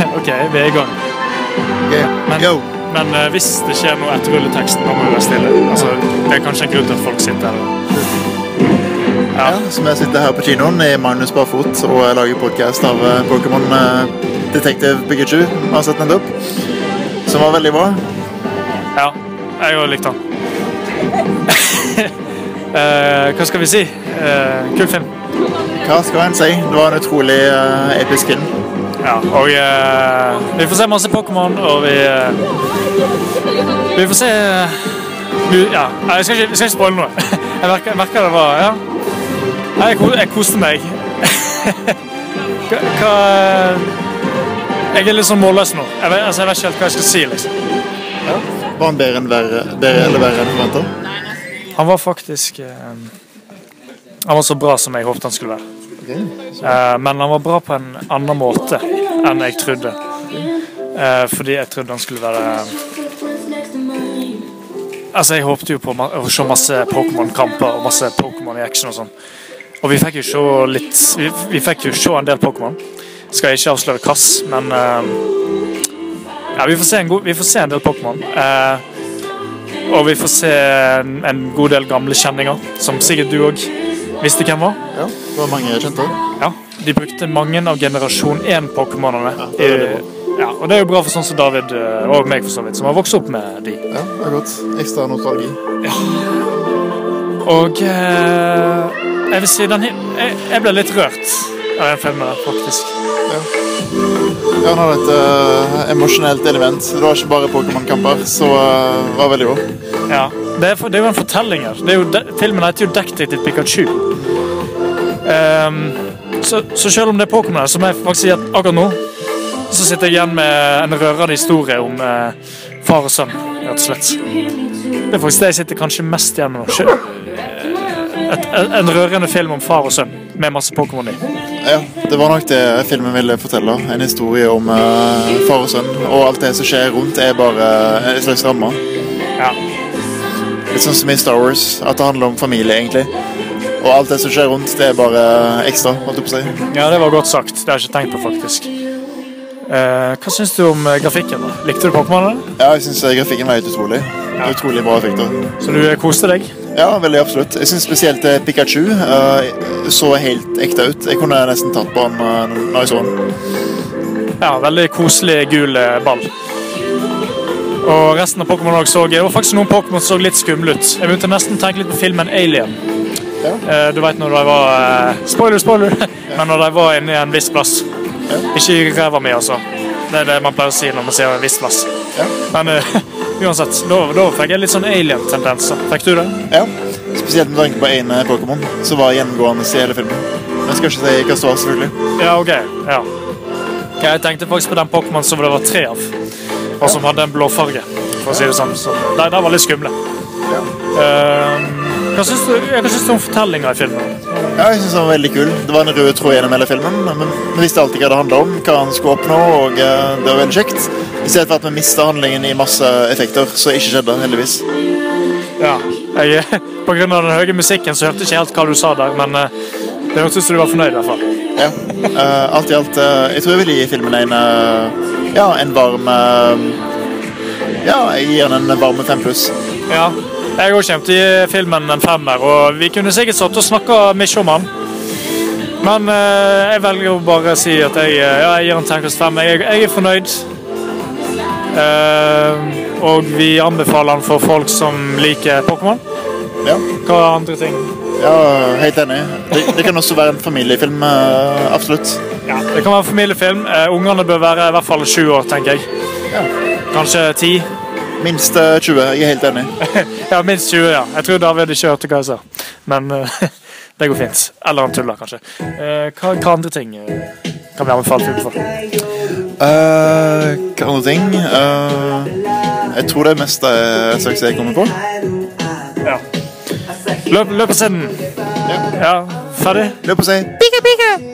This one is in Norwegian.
OK, vi er i gang. Men, men uh, hvis det skjer noe etter rulleteksten, da må vi være stille. Altså, det er kanskje en grunn til at folk sitter her. Ja, så vi sitter her på kinoen i Magnus Barfot og lager podcast av eh, Pokémon eh, Detective Pikachu. Vi har sett nettopp. Som var veldig bra. Ja, jeg òg likte han. uh, hva skal vi si? Uh, kul film. Hva skal en si? Det var en utrolig uh, episk film. Ja, og eh, vi får se masse Pokémon, og vi eh, Vi får se uh, vi, Ja, jeg skal ikke, jeg ikke spoile noe. Jeg merker, jeg merker det var Ja. Jeg, jeg koste meg. Hva, hva Jeg er litt sånn målløs nå. Jeg vet, altså, jeg vet ikke helt hva jeg skal si. liksom. Var han bedre enn verre, bedre, eller verre enn forventa? Han var faktisk eh, Han var så bra som jeg håpet han skulle være. Eh, men han var bra på en annen måte enn jeg trodde. Eh, fordi jeg trodde han skulle være Altså, jeg håpte jo på å se masse Pokémon-kamper og masse Pokémon i action og sånn. Og vi fikk jo se litt Vi, fikk jo se en del Pokémon. Skal ikke avsløre hvilken, men eh, Ja, vi får se en, god, vi får se en del Pokémon. Og vi får se en, en god del gamle kjenninger, som sikkert du òg visste hvem var. Ja, det var mange jeg kjente. Ja, De brukte mange av generasjon 1-pokémonene. Ja, det ja, og det er jo bra for sånn som David eh, og meg, for så vidt, som har vokst opp med de. Ja, det er godt. Ekstra nostalgi. Og eh, jeg vil si den, jeg, jeg ble litt rørt av den filmen, faktisk. Ja, ja han hadde et uh, emosjonelt element. Det var ikke bare Pokémon-kamper, så det var veldig bra. Ja, Det er, for, det er jo en fortelling her. Det er jo de, filmen heter jo 'Detektiv Pikachu'. Um, så, så selv om det er Pokémon, her, så må jeg faktisk si at akkurat nå så sitter jeg igjen med en rørende historie om eh, far og sønn, rett og slett. Det er faktisk det jeg sitter kanskje mest igjen med. Eh, Et, en rørende film om far og sønn med masse Pokémon i. Ja, det var nok det filmen ville fortelle. En historie om eh, far og sønn. Og alt det som skjer rundt, er bare en slags ramme. Ja. Litt sånn som i Star Wars, at det handler om familie, egentlig. Og alt det som skjer rundt, det er bare ekstra. holdt jeg på å si. ja, det var godt sagt. Det har jeg ikke tenkt på, faktisk. Eh, hva syns du om eh, grafikken? da? Likte du Pokémon? Ja, jeg syns grafikken var helt utrolig. Utrolig bra effekter. Så du eh, koste deg? Ja, veldig absolutt. Jeg syns spesielt eh, Pikachu uh, så helt ekte ut. Jeg kunne nesten tatt på han uh, når jeg så han. Ja, veldig koselig gul eh, ball. Og resten av Pokémon også så Det var faktisk noen Pokémon som så litt skumle ut. Jeg begynte nesten å tenke litt på filmen Alien. Ja. Uh, Du vet når de var uh, Spoiler, spoiler! Men når de var inne i en viss plass. Ikke i ræva mi, altså. Det er det man pleier å si når man sier en viss plass. Ja. Men uh, uansett, da, da fikk jeg litt sånn alien-tendenser. Fikk du det? ja. Spesielt med tanke på én eh, Pokémon som var gjennomgående i hele filmen. Men skal ikke si hva var, selvfølgelig. Ja, ok. Ja. Jeg tenkte faktisk på den Pokémon som det var tre av, og som hadde en blå farge. For å si det sånn. Så nei, de var litt skumle. Syns du, hva syns du om fortellinga i filmen? Ja, jeg synes den var veldig kul. Det var en rød tråd gjennom hele filmen. Men vi visste alltid hva det handla om, hva han skulle oppnå, og uh, det var veldig kjekt. I stedet for at vi mista handlingen i masse effekter, så ikke skjedde, heldigvis. Ja. Jeg, på grunn av den høye musikken så hørte jeg ikke helt hva du sa der, men uh, det hørtes ut som du var fornøyd i hvert fall. Ja. Eh, alt i alt uh, Jeg tror jeg vil gi filmen en uh, Ja, en varm Ja, jeg gir den en varm fem pluss. Ja. Jeg òg kommer til å gi filmen en femmer, og vi kunne sikkert satt og snakka mye om den. Men jeg velger å bare si at jeg, ja, jeg gir en terningkast fem. Jeg, jeg er fornøyd. Og vi anbefaler den for folk som liker Pokémon. Ja. Hva andre ting? Ja, helt enig. Det, det kan også være en familiefilm, eh, absolutt. Ja, Det kan være en familiefilm. Eh, ungene bør være i hvert fall sju år, tenker jeg. Kanskje ti. Minst eh, 20. Jeg er helt enig. Ja, minst 20, ja. Jeg tror David ikke hørte hva jeg sa. Men eh, det går fint. Eller han tuller, kanskje. Eh, hva, hva andre ting eh, kan vi anbefale film for? Uh, hva andre ting? Uh, jeg tror det meste er slags jeg kommer på. Løp, løp og se den. Ja, ferdig? Løp og si pika, pika!